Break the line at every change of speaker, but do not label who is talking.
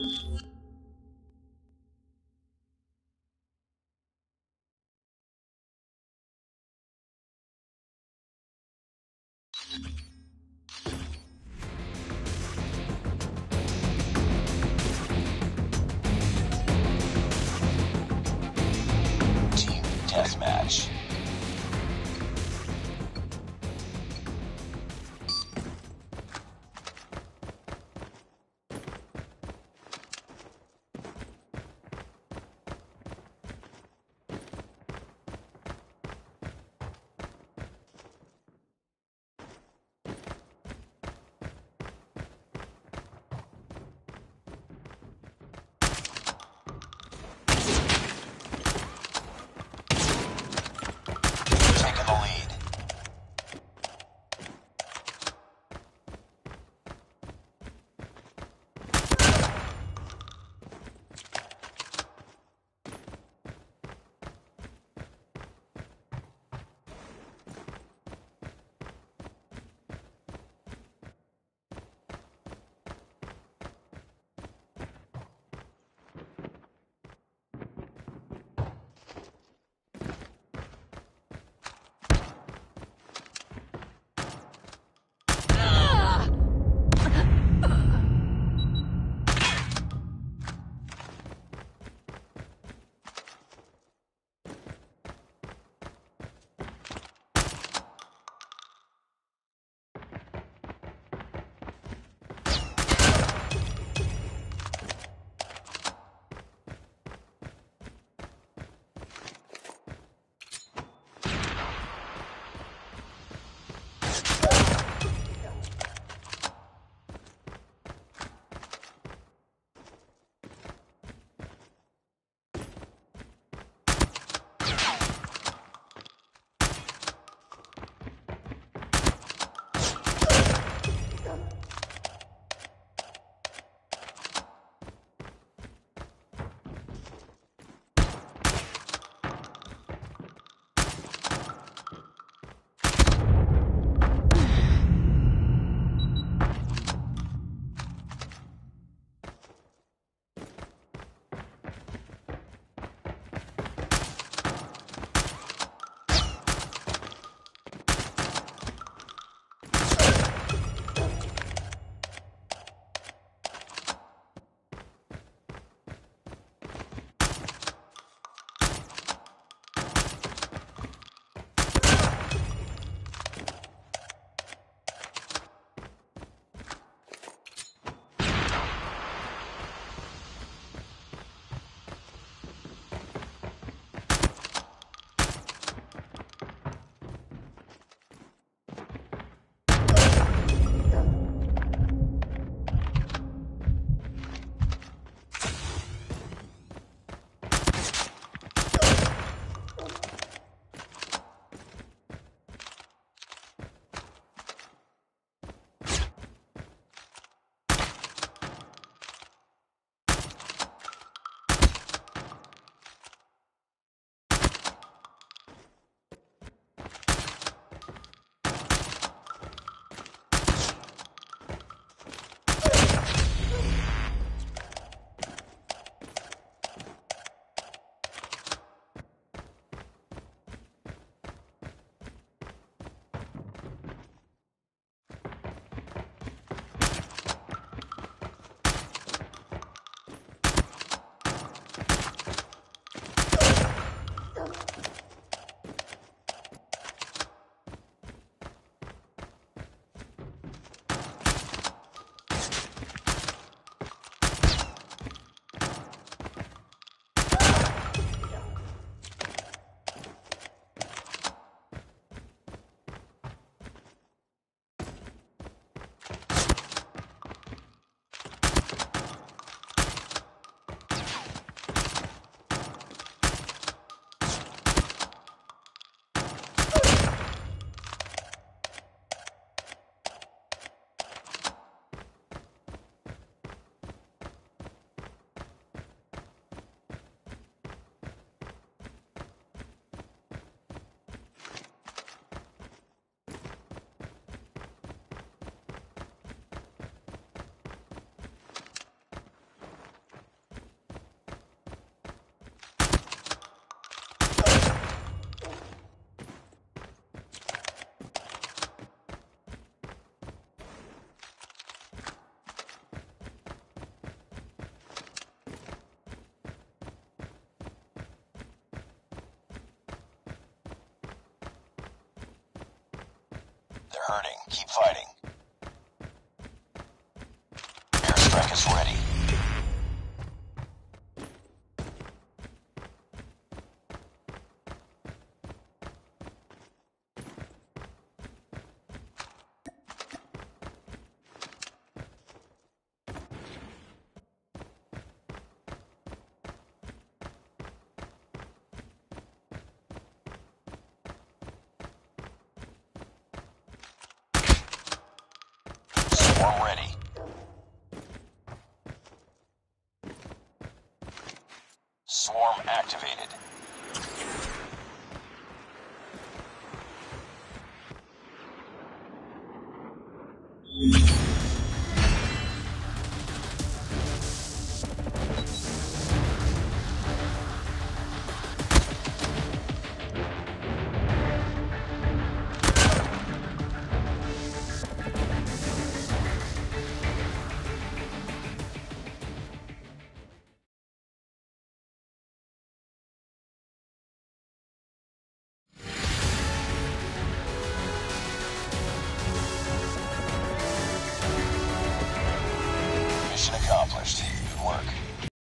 Team Deathmatch. Hurting. Keep fighting. Airstrike is ready. Swarm ready. Swarm activated.